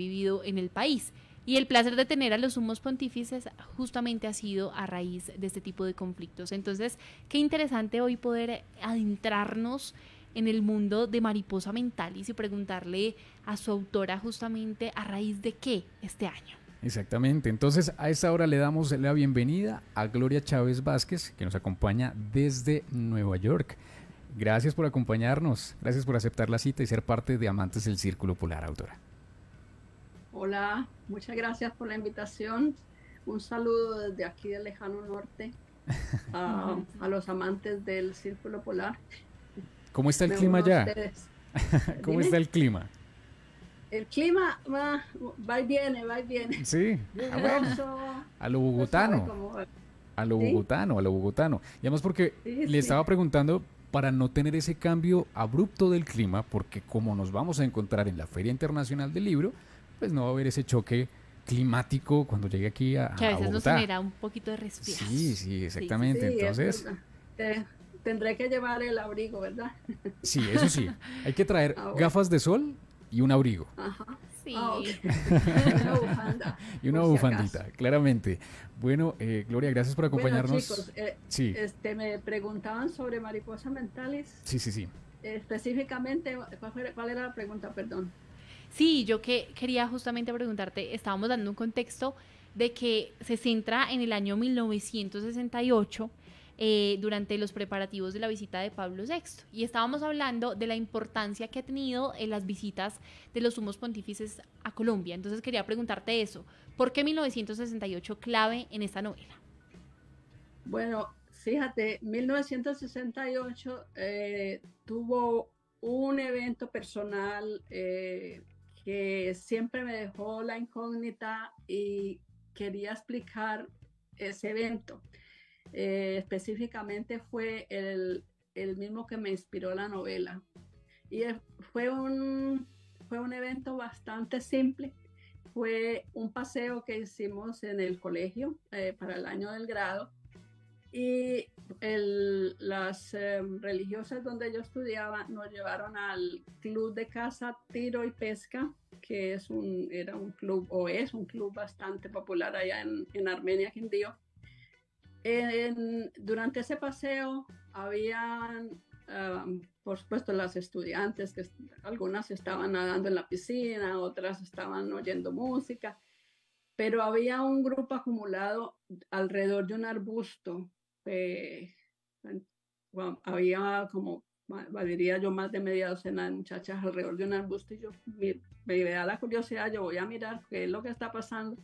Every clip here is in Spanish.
vivido en el país. Y el placer de tener a los sumos pontífices justamente ha sido a raíz de este tipo de conflictos. Entonces, qué interesante hoy poder adentrarnos en el mundo de Mariposa Mentalis y preguntarle a su autora justamente a raíz de qué este año. Exactamente, entonces a esta hora le damos la bienvenida a Gloria Chávez Vázquez, que nos acompaña desde Nueva York. Gracias por acompañarnos, gracias por aceptar la cita y ser parte de Amantes del Círculo Polar, autora. Hola, muchas gracias por la invitación. Un saludo desde aquí del lejano norte a, los amantes del Círculo Polar. ¿Cómo está el clima ya? ¿Cómo está el clima? El clima va, va y viene, va y viene. Sí, ah, a lo bogotano. A lo bogotano, a lo bogotano. Y además porque le estaba preguntando para no tener ese cambio abrupto del clima, porque como nos vamos a encontrar en la Feria Internacional del Libro, pues no va a haber ese choque climático cuando llegue aquí a, que a veces nos genera un poquito de respiración. Sí, sí, exactamente. Entonces, tendré que llevar el abrigo, ¿verdad? Sí, eso sí. Hay que traer ah, gafas de sol y un abrigo. Ajá. Sí. Ah, una bufanda. y una bufandita, claramente. Bueno, eh, Gloria, gracias por acompañarnos. Bueno, chicos, eh, sí. este, me preguntaban sobre mariposas mentales. Sí, sí, sí. específicamente, ¿cuál, era la pregunta? Perdón. Sí, yo que quería justamente preguntarte, estábamos dando un contexto de que se centra en el año 1968 eh, durante los preparativos de la visita de Pablo VI. Y estábamos hablando de la importancia que ha tenido en las visitas de los sumos pontífices a Colombia. Entonces quería preguntarte eso. ¿Por qué 1968 clave en esta novela? Bueno, fíjate, 1968 eh, tuvo un evento personal eh, que siempre me dejó la incógnita y quería explicar ese evento. Eh, específicamente fue el, mismo que me inspiró la novela. Y fue un, fue un evento bastante simple. Fue un paseo que hicimos en el colegio eh, para el año del grado. Y las em, religiosas donde yo estudiaba nos llevaron al club de caza, tiro y pesca, que es un, era un club o es un club bastante popular allá en, en Armenia, Quindío durante ese paseo habían, um, por supuesto, las estudiantes, que algunas estaban nadando en la piscina, otras estaban oyendo música, pero había un grupo acumulado alrededor de un arbusto. Eh, había como, diría yo, más de media docena de muchachas alrededor de un arbusto y yo me, me da la curiosidad, yo voy a mirar qué es lo que está pasando.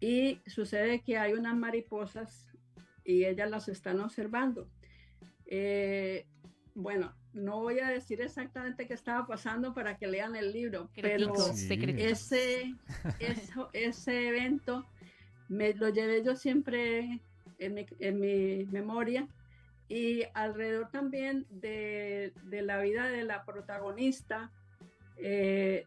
Y sucede que hay unas mariposas y ellas las están observando. Eh, bueno, no voy a decir exactamente qué estaba pasando para que lean el libro, pero ese, ese evento me lo llevé yo siempre en mi, memoria y alrededor también de, la vida de la protagonista, eh,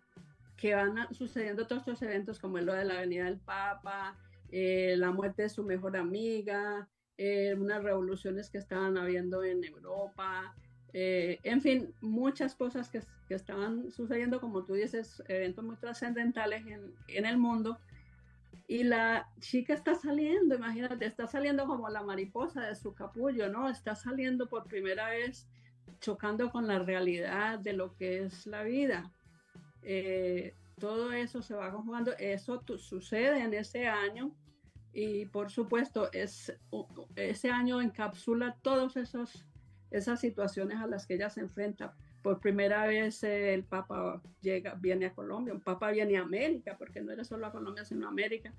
que van sucediendo todos estos eventos como lo de la Avenida del Papa, eh, la muerte de su mejor amiga, eh, unas revoluciones que estaban habiendo en Europa, eh, en fin, muchas cosas que, que, estaban sucediendo, como tú dices, eventos muy trascendentales en, en, el mundo. Y la chica está saliendo, imagínate, está saliendo como la mariposa de su capullo, ¿no? Está saliendo por primera vez chocando con la realidad de lo que es la vida. Eh, todo eso se va conjugando, eso sucede en ese año y por supuesto, es, ese año encapsula todas esas situaciones a las que ella se enfrenta. Por primera vez el Papa llega, viene a Colombia, un Papa viene a América, porque no era solo a Colombia, sino a América.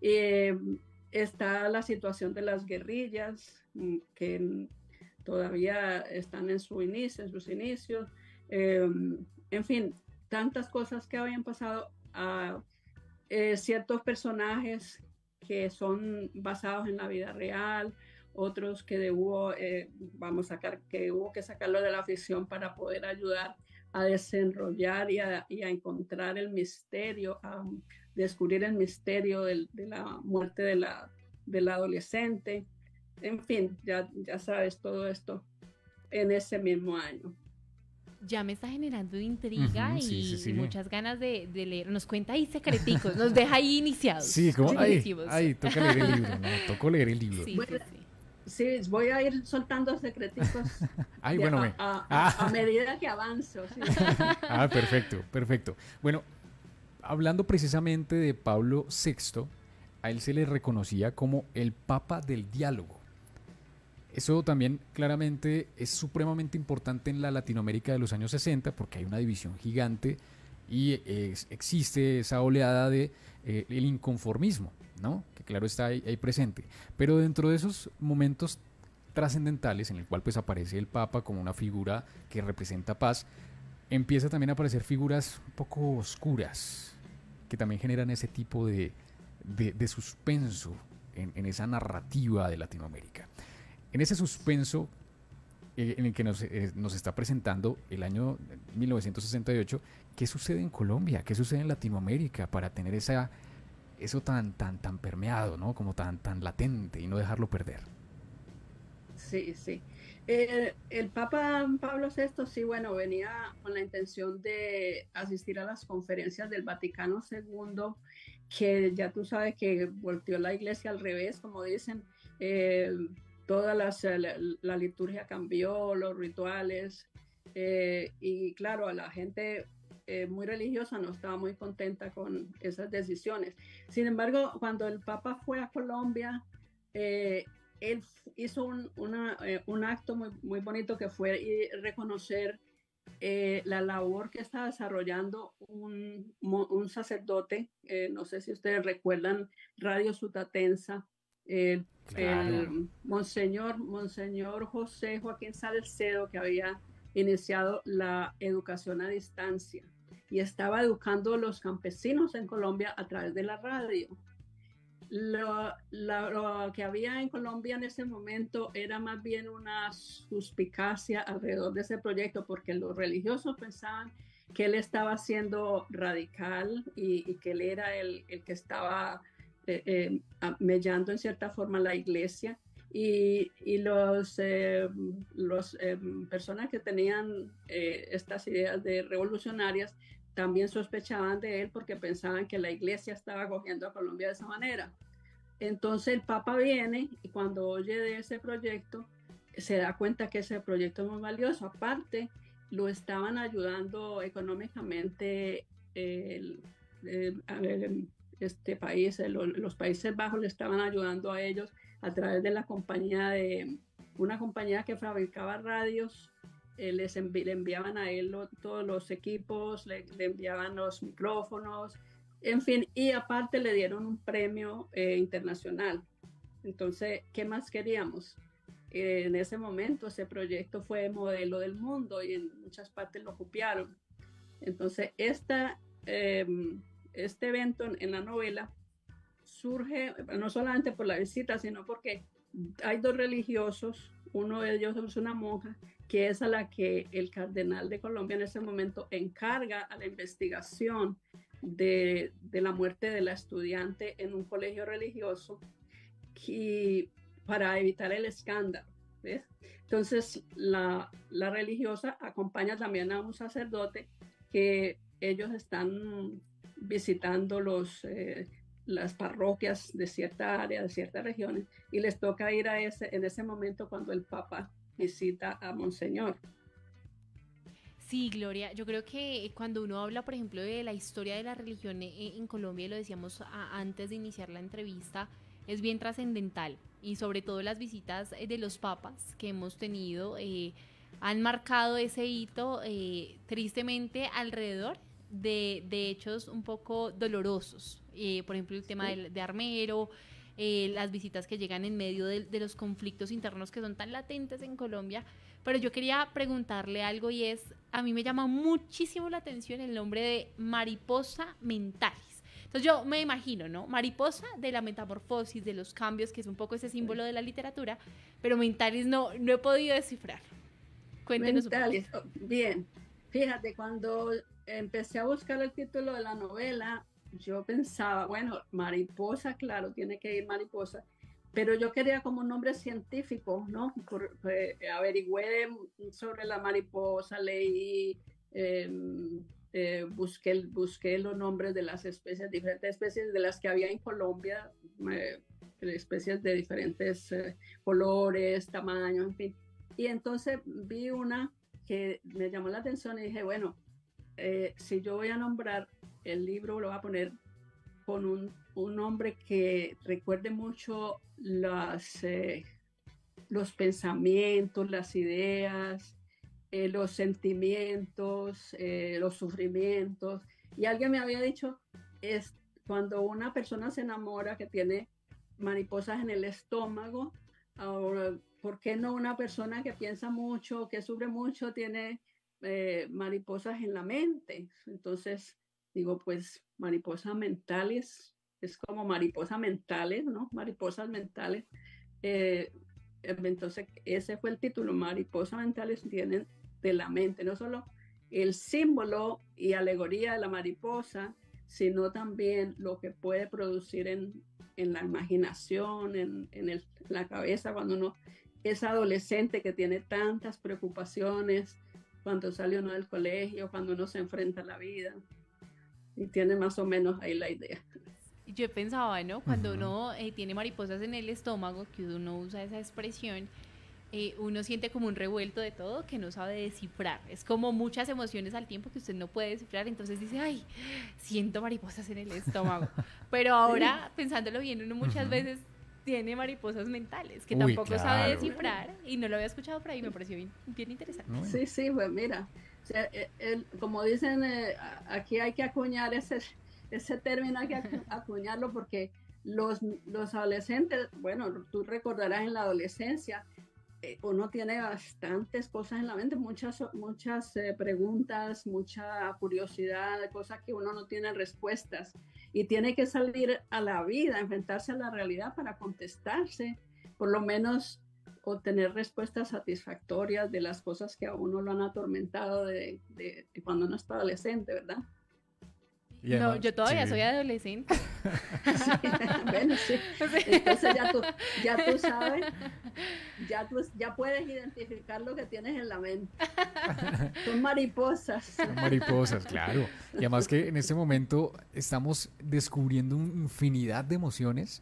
Eh, está la situación de las guerrillas, mm, que todavía están en, su inicio, en sus inicios. Eh, en fin, tantas cosas que habían pasado a eh, ciertos personajes que son basados en la vida real, otros que hubo, eh, vamos a sacar, que hubo que sacarlo de la ficción para poder ayudar a desenrollar y a, encontrar el misterio, a descubrir el misterio de la muerte de la, del adolescente. En fin, ya, ya sabes todo esto en ese mismo año. ya me está generando intriga y, muchas ganas de, leer. Nos cuenta ahí secreticos, nos deja ahí iniciados. Sí, como, ahí, toca leer el libro, ¿no? Tocó leer el libro. Sí, sí, voy a ir soltando secreticos Ay, bueno, a, ah. medida que avanzo. ah, perfecto, perfecto. Bueno, hablando precisamente de Pablo VI, a él se le reconocía como el Papa del Diálogo. Eso también claramente es supremamente importante en la Latinoamérica de los años 60 porque hay una división gigante y existe esa oleada de eh, el inconformismo, ¿no? Que claro está ahí, presente. Pero dentro de esos momentos trascendentales en el cual pues aparece el Papa como una figura que representa paz, empieza también a aparecer figuras un poco oscuras que también generan ese tipo de, de, suspenso en, esa narrativa de Latinoamérica. En ese suspenso eh, en el que eh, nos, está presentando el año 1968, ¿qué sucede en Colombia? ¿Qué sucede en Latinoamérica para tener esa, eso tan, tan, tan permeado, ¿no? Como tan, tan latente y no dejarlo perder? Sí, sí. Eh, el Papa Pablo VI, sí, bueno, venía con la intención de asistir a las conferencias del Vaticano II, que ya tú sabes que volteó la iglesia al revés, como dicen toda eh, la, liturgia cambió, los rituales, eh, y claro, a la gente eh, muy religiosa no estaba muy contenta con esas decisiones. Sin embargo, cuando el Papa fue a Colombia, él hizo un, un, acto muy, muy bonito que fue reconocer la labor que está desarrollando un, un sacerdote, no sé si ustedes recuerdan, Radio Sutatensa, el, monseñor, monseñor José Joaquín Salcedo, que había iniciado la educación a distancia y estaba educando a los campesinos en Colombia a través de la radio. Lo, lo, que había en Colombia en ese momento era más bien una suspicacia alrededor de ese proyecto porque los religiosos pensaban que él estaba siendo radical y, y que él era el, el que estaba eh, eh, mellando en cierta forma la iglesia y, y los, eh, los eh, personas que tenían estas ideas de revolucionarias también sospechaban de él porque pensaban que la iglesia estaba cogiendo a Colombia de esa manera. Entonces el Papa viene y cuando oye de ese proyecto se da cuenta que ese proyecto es muy valioso. Aparte, lo estaban ayudando económicamente el, este país, los Países Bajos le estaban ayudando a ellos a través de la compañía de una compañía que fabricaba radios, eh, les le enviaban a él todos los equipos, le, enviaban los micrófonos, en fin, y aparte le dieron un premio eh, internacional. Entonces, ¿qué más queríamos? Eh, en ese momento ese proyecto fue modelo del mundo y en muchas partes lo copiaron. Entonces, esta em, este evento en, la novela surge no solamente por la visita, sino porque hay dos religiosos, uno de ellos es una monja, que es a la que el cardenal de Colombia en ese momento encarga a la investigación de, la muerte de la estudiante en un colegio religioso y para evitar el escándalo. Entonces, la, la religiosa acompaña también a un sacerdote que ellos están visitando los, eh, las parroquias de cierta área, de ciertas regiones, y les toca ir a ese, en ese momento cuando el Papa visita a Monseñor. Sí, Gloria, yo creo que cuando uno habla, por ejemplo, de la historia de la religión en, Colombia, lo decíamos antes de iniciar la entrevista, es bien trascendental y sobre todo las visitas de los papas que hemos tenido eh, han marcado ese hito eh, tristemente alrededor de, hechos un poco dolorosos. Eh, por ejemplo, el tema de, Armero, eh, las visitas que llegan en medio de, los conflictos internos que son tan latentes en Colombia. Pero yo quería preguntarle algo y es, a mí me llama muchísimo la atención el nombre de mariposa mentalis. Entonces yo me imagino, ¿no? Mariposa de la metamorfosis, de los cambios, que es un poco ese símbolo de la literatura, pero mentalis no, no he podido descifrar. Cuéntenos mentalis, un poco. Oh, bien. Fíjate, cuando empecé a buscar el título de la novela, yo pensaba, bueno, mariposa, claro, tiene que ir mariposa, pero yo quería como un nombre científico, ¿no? Por, eh, averigüé sobre la mariposa, leí, em, eh, busqué, busqué los nombres de las especies, diferentes especies de las que había en Colombia, especies de diferentes colores, tamaños, en fin. Y entonces vi una que me llamó la atención y dije, bueno, si yo voy a nombrar el libro, lo voy a poner con un, un nombre que recuerde mucho eh, los pensamientos, las ideas, eh, los sentimientos, eh, los sufrimientos. Y alguien me había dicho, es cuando una persona se enamora que tiene mariposas en el estómago, ahora, ¿por qué no una persona que piensa mucho, que sufre mucho, tiene mariposas en la mente? Entonces, digo, pues mariposas mentales, es como mariposas mentales, ¿no? Mariposas mentales. Eh, entonces, ese fue el título, mariposas mentales tienen de la mente, no solo el símbolo y alegoría de la mariposa, sino también lo que puede producir en, en la imaginación, en, en, el, la cabeza, cuando uno es adolescente que tiene tantas preocupaciones, cuando sale uno del colegio, cuando uno se enfrenta a la vida y tiene más o menos ahí la idea. Yo pensaba, ¿no? Cuando uno eh, tiene mariposas en el estómago, que uno usa esa expresión, eh, uno siente como un revuelto de todo que no sabe descifrar. Es como muchas emociones al tiempo que usted no puede descifrar, entonces dice, ay, siento mariposas en el estómago. Pero ahora, pensándolo bien, uno muchas veces tiene mariposas mentales que tampoco sabe descifrar y no lo había escuchado por ahí, me pareció bien, bien interesante. Sí, sí, pues mira, eh, como dicen, eh, aquí hay que acuñar ese, ese término, hay que acuñarlo porque los, los adolescentes, bueno, tú recordarás en la adolescencia, uno tiene bastantes cosas en la mente, muchas, muchas preguntas, mucha curiosidad, cosas que uno no tiene respuestas y tiene que salir a la vida, enfrentarse a la realidad para contestarse, por lo menos obtener respuestas satisfactorias de las cosas que a uno lo han atormentado de, de, cuando uno está adolescente, ¿verdad? No, yo todavía soy adolescente. bueno, sí. Entonces ya tú, ya tú sabes, ya, tú, ya puedes identificar lo que tienes en la mente. Son mariposas. Son mariposas, claro. Y además que en este momento estamos descubriendo una infinidad de emociones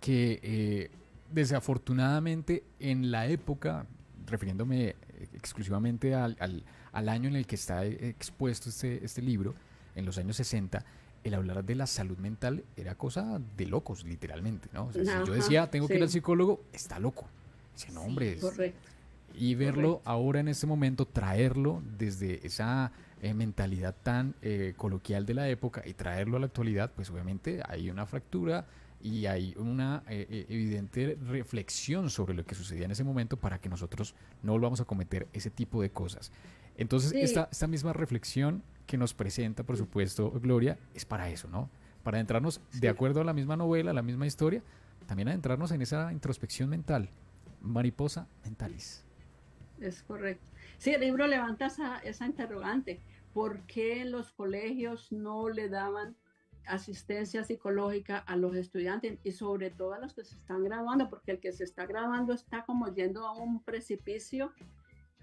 que eh, desafortunadamente en la época, refiriéndome exclusivamente al, año en el que está expuesto este, este libro, en los años 60, el hablar de la salud mental era cosa de locos, literalmente, ¿no? si yo decía, tengo que ir al psicólogo, está loco. Dice, no, hombre. correcto. Y verlo ahora en este momento, traerlo desde esa eh, mentalidad tan eh, coloquial de la época y traerlo a la actualidad, pues obviamente hay una fractura y hay una eh, eh, evidente reflexión sobre lo que sucedía en ese momento para que nosotros no volvamos a cometer ese tipo de cosas. Entonces, esta, esta misma reflexión que nos presenta, por supuesto, Gloria, es para eso, ¿no? Para adentrarnos, de acuerdo a la misma novela, a la misma historia, también adentrarnos en esa introspección mental, mariposa mentalis. Es correcto. Sí, el libro levanta esa, esa interrogante. ¿Por qué los colegios no le daban asistencia psicológica a los estudiantes y sobre todo a los que se están graduando, porque el que se está graduando está como yendo a un precipicio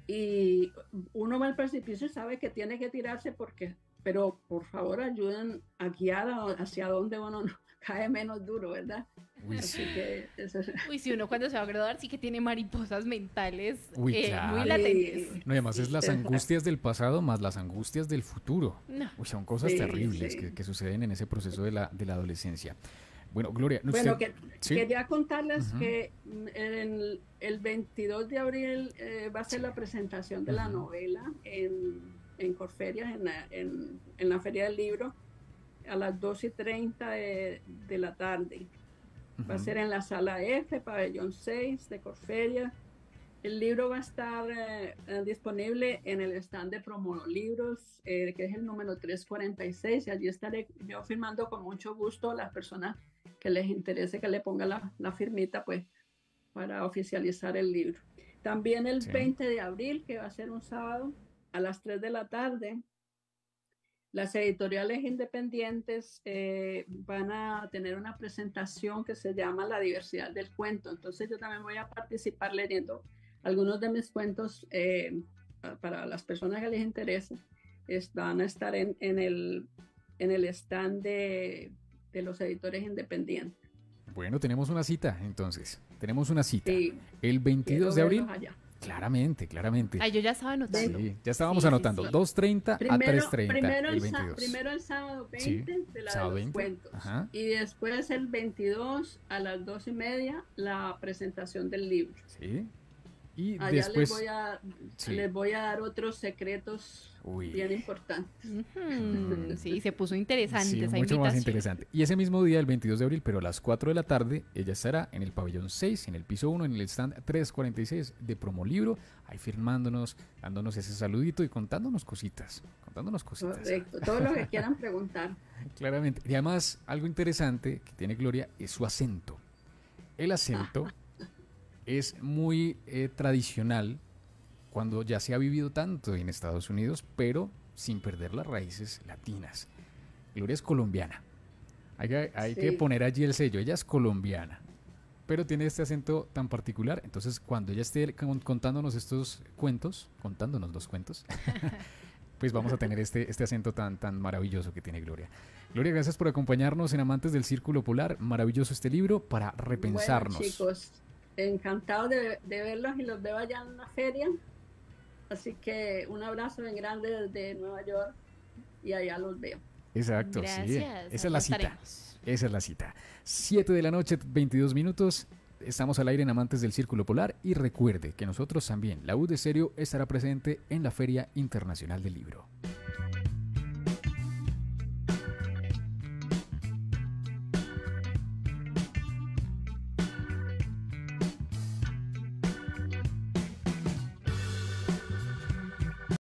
y uno va al precipicio y sabe que tiene que tirarse porque, pero por favor ayuden a guiar hacia donde uno cae menos duro, ¿verdad? Uy, si uno cuando se va a graduar sí que tiene mariposas mentales eh, muy latentes. No, además es las angustias del pasado más las angustias del futuro. son cosas terribles que, suceden en ese proceso de la, de la adolescencia. Bueno, Gloria, bueno, quería contarles que el, el, 22 de abril eh, va a ser la presentación de la novela en, en Corferias, en la, en, en la Feria del Libro a las 2 y 30 de, de la tarde. Va a ser en la sala F, pabellón 6 de Corferia. El libro va a estar eh, eh, disponible en el stand de Promo Libros, eh, que es el número 346, y allí estaré yo firmando con mucho gusto a las personas que les interese que le ponga la, la firmita, pues, para oficializar el libro. También el 20 de abril, que va a ser un sábado, a las 3 de la tarde, las editoriales independientes eh, van a tener una presentación que se llama La diversidad del cuento. Entonces yo también voy a participar leyendo algunos de mis cuentos eh, para las personas que les interese. Van a estar en, el, en el stand de, los editores independientes. Bueno, tenemos una cita entonces. Tenemos una cita. el 22 de abril. Claramente, claramente. Ay, yo ya estaba anotando. Sí, ya estábamos anotando. 2.30 a 3.30. Primero el, primero el sábado 20 de la sábado 20. cuentos. Y después el 22 a las 2 y media la presentación del libro. Sí. Y después... les voy, a, les voy a dar otros secretos bien importantes. Sí, se puso interesante sí, mucho más interesante. Y ese mismo día, el 22 de abril, pero a las 4 de la tarde, ella estará en el pabellón 6, en el piso 1, en el stand 346 de Promo Libro, ahí firmándonos, dándonos ese saludito y contándonos cositas. Contándonos cositas. Correcto, todo lo que quieran preguntar. Claramente. Y además, algo interesante que tiene Gloria es su acento. El acento es muy eh, tradicional cuando ya se ha vivido tanto en Estados Unidos, pero sin perder las raíces latinas. Gloria es colombiana. Hay, que, poner allí el sello. Ella es colombiana, pero tiene este acento tan particular. Entonces, cuando ella esté contándonos estos cuentos, contándonos los cuentos, pues vamos a tener este, este acento tan, tan maravilloso que tiene Gloria. Gloria, gracias por acompañarnos en Amantes del Círculo Polar. Maravilloso este libro para repensarnos. chicos, encantado de, verlos y los veo allá en la feria. Así que un abrazo bien grande desde Nueva York y allá los veo. Exacto, sí. Esa es la cita. Esa es la cita. 7 de la noche, 22 minutos. Estamos al aire en Amantes del Círculo Polar y recuerde que nosotros también, la U de Serio, estará presente en la Feria Internacional del Libro.